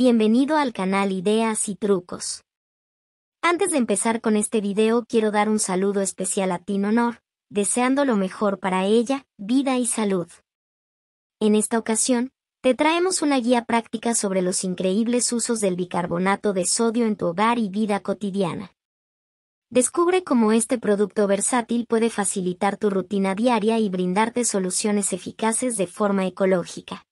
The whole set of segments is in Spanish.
Bienvenido al canal Ideas y Trucos. Antes de empezar con este video quiero dar un saludo especial a Tin Honor, deseando lo mejor para ella, vida y salud. En esta ocasión, te traemos una guía práctica sobre los increíbles usos del bicarbonato de sodio en tu hogar y vida cotidiana. Descubre cómo este producto versátil puede facilitar tu rutina diaria y brindarte soluciones eficaces de forma ecológica.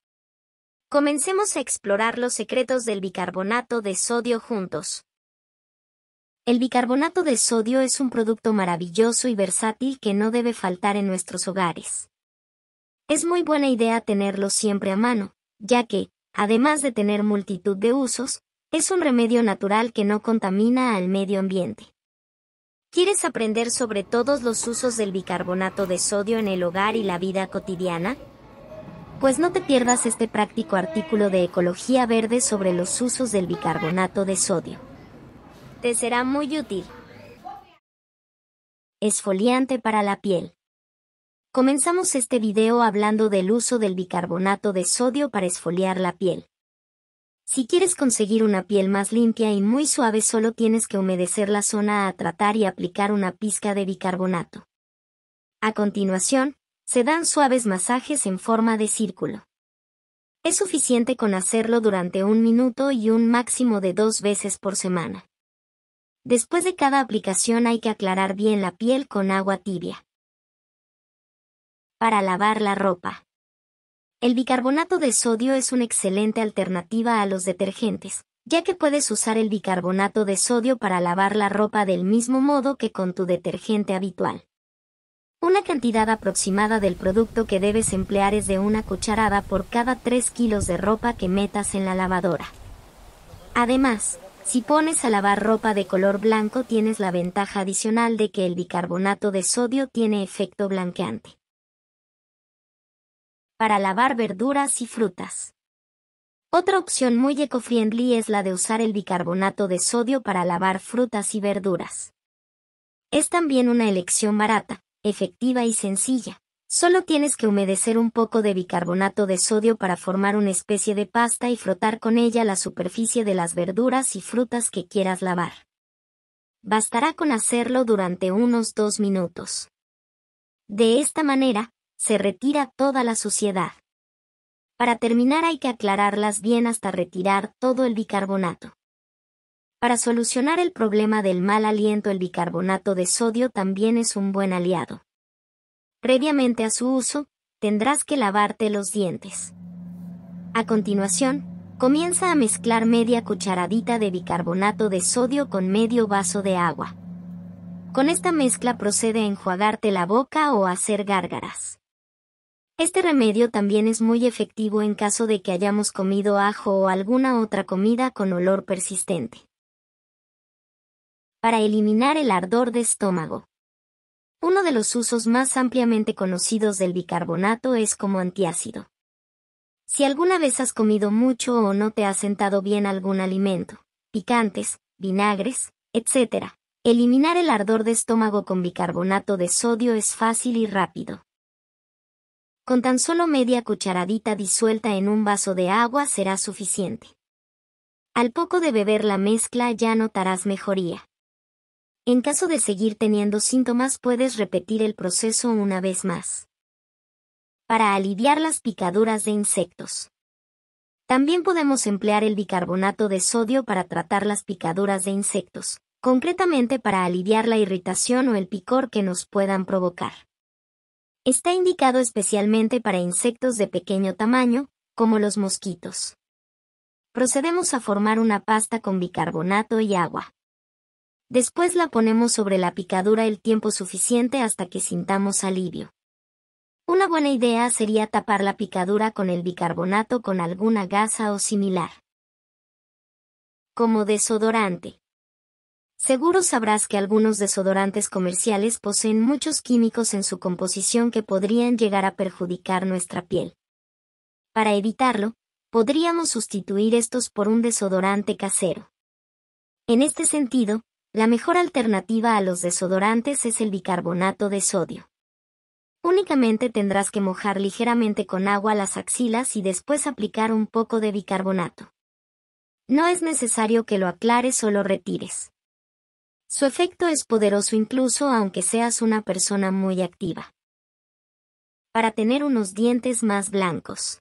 Comencemos a explorar los secretos del bicarbonato de sodio juntos. El bicarbonato de sodio es un producto maravilloso y versátil que no debe faltar en nuestros hogares. Es muy buena idea tenerlo siempre a mano, ya que, además de tener multitud de usos, es un remedio natural que no contamina al medio ambiente. ¿Quieres aprender sobre todos los usos del bicarbonato de sodio en el hogar y la vida cotidiana? Pues no te pierdas este práctico artículo de Ecología Verde sobre los usos del bicarbonato de sodio. Te será muy útil. Esfoliante para la piel. Comenzamos este video hablando del uso del bicarbonato de sodio para esfoliar la piel. Si quieres conseguir una piel más limpia y muy suave solo tienes que humedecer la zona a tratar y aplicar una pizca de bicarbonato. A continuación, se dan suaves masajes en forma de círculo. Es suficiente con hacerlo durante un minuto y un máximo de dos veces por semana. Después de cada aplicación hay que aclarar bien la piel con agua tibia. Para lavar la ropa. El bicarbonato de sodio es una excelente alternativa a los detergentes, ya que puedes usar el bicarbonato de sodio para lavar la ropa del mismo modo que con tu detergente habitual. Una cantidad aproximada del producto que debes emplear es de una cucharada por cada 3 kilos de ropa que metas en la lavadora. Además, si pones a lavar ropa de color blanco tienes la ventaja adicional de que el bicarbonato de sodio tiene efecto blanqueante. Para lavar verduras y frutas. Otra opción muy eco-friendly es la de usar el bicarbonato de sodio para lavar frutas y verduras. Es también una elección barata, efectiva y sencilla. Solo tienes que humedecer un poco de bicarbonato de sodio para formar una especie de pasta y frotar con ella la superficie de las verduras y frutas que quieras lavar. Bastará con hacerlo durante unos dos minutos. De esta manera, se retira toda la suciedad. Para terminar hay que aclararlas bien hasta retirar todo el bicarbonato. Para solucionar el problema del mal aliento el bicarbonato de sodio también es un buen aliado. Previamente a su uso, tendrás que lavarte los dientes. A continuación, comienza a mezclar media cucharadita de bicarbonato de sodio con medio vaso de agua. Con esta mezcla procede a enjuagarte la boca o hacer gárgaras. Este remedio también es muy efectivo en caso de que hayamos comido ajo o alguna otra comida con olor persistente para eliminar el ardor de estómago. Uno de los usos más ampliamente conocidos del bicarbonato es como antiácido. Si alguna vez has comido mucho o no te ha sentado bien algún alimento, picantes, vinagres, etc., eliminar el ardor de estómago con bicarbonato de sodio es fácil y rápido. Con tan solo media cucharadita disuelta en un vaso de agua será suficiente. Al poco de beber la mezcla ya notarás mejoría. En caso de seguir teniendo síntomas puedes repetir el proceso una vez más. Para aliviar las picaduras de insectos. También podemos emplear el bicarbonato de sodio para tratar las picaduras de insectos, concretamente para aliviar la irritación o el picor que nos puedan provocar. Está indicado especialmente para insectos de pequeño tamaño, como los mosquitos. Procedemos a formar una pasta con bicarbonato y agua. Después la ponemos sobre la picadura el tiempo suficiente hasta que sintamos alivio. Una buena idea sería tapar la picadura con el bicarbonato con alguna gasa o similar. Como desodorante. Seguro sabrás que algunos desodorantes comerciales poseen muchos químicos en su composición que podrían llegar a perjudicar nuestra piel. Para evitarlo, podríamos sustituir estos por un desodorante casero. En este sentido, la mejor alternativa a los desodorantes es el bicarbonato de sodio. Únicamente tendrás que mojar ligeramente con agua las axilas y después aplicar un poco de bicarbonato. No es necesario que lo aclares o lo retires. Su efecto es poderoso incluso aunque seas una persona muy activa. Para tener unos dientes más blancos.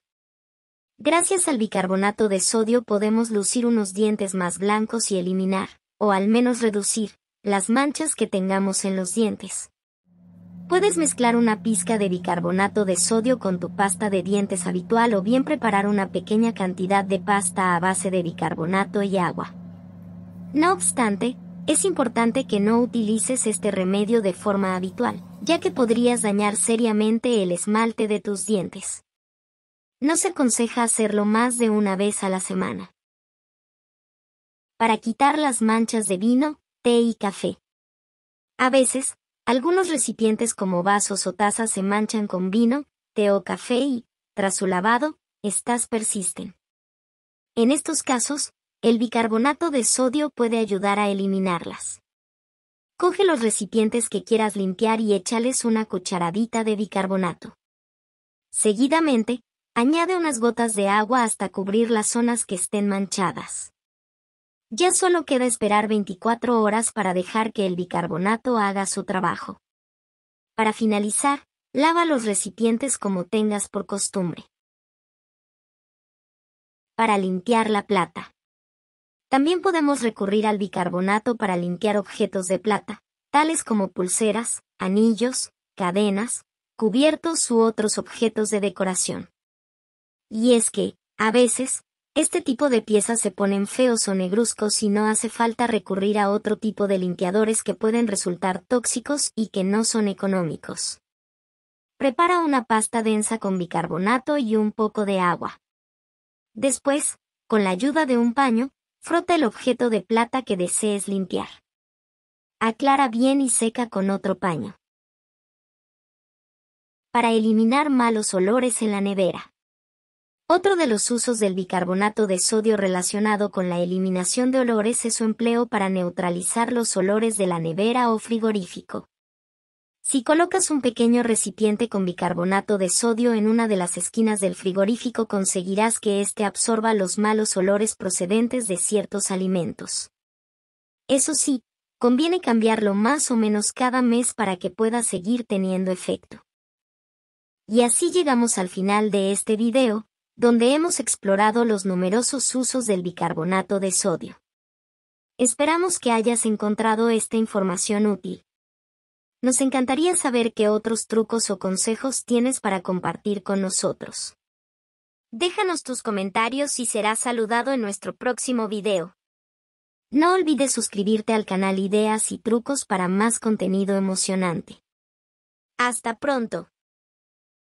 Gracias al bicarbonato de sodio podemos lucir unos dientes más blancos y eliminar, o al menos reducir, las manchas que tengamos en los dientes. Puedes mezclar una pizca de bicarbonato de sodio con tu pasta de dientes habitual o bien preparar una pequeña cantidad de pasta a base de bicarbonato y agua. No obstante, es importante que no utilices este remedio de forma habitual, ya que podrías dañar seriamente el esmalte de tus dientes. No se aconseja hacerlo más de una vez a la semana. Para quitar las manchas de vino, té y café. A veces, algunos recipientes como vasos o tazas se manchan con vino, té o café y, tras su lavado, estas persisten. En estos casos, el bicarbonato de sodio puede ayudar a eliminarlas. Coge los recipientes que quieras limpiar y échales una cucharadita de bicarbonato. Seguidamente, Añade unas gotas de agua hasta cubrir las zonas que estén manchadas. Ya solo queda esperar 24 horas para dejar que el bicarbonato haga su trabajo. Para finalizar, lava los recipientes como tengas por costumbre. Para limpiar la plata. También podemos recurrir al bicarbonato para limpiar objetos de plata, tales como pulseras, anillos, cadenas, cubiertos u otros objetos de decoración. Y es que, a veces, este tipo de piezas se ponen feos o negruzcos y no hace falta recurrir a otro tipo de limpiadores que pueden resultar tóxicos y que no son económicos. Prepara una pasta densa con bicarbonato y un poco de agua. Después, con la ayuda de un paño, frota el objeto de plata que desees limpiar. Aclara bien y seca con otro paño. Para eliminar malos olores en la nevera. Otro de los usos del bicarbonato de sodio relacionado con la eliminación de olores es su empleo para neutralizar los olores de la nevera o frigorífico. Si colocas un pequeño recipiente con bicarbonato de sodio en una de las esquinas del frigorífico conseguirás que éste absorba los malos olores procedentes de ciertos alimentos. Eso sí, conviene cambiarlo más o menos cada mes para que pueda seguir teniendo efecto. Y así llegamos al final de este video, donde hemos explorado los numerosos usos del bicarbonato de sodio. Esperamos que hayas encontrado esta información útil. Nos encantaría saber qué otros trucos o consejos tienes para compartir con nosotros. Déjanos tus comentarios y serás saludado en nuestro próximo video. No olvides suscribirte al canal Ideas y Trucos para más contenido emocionante. Hasta pronto.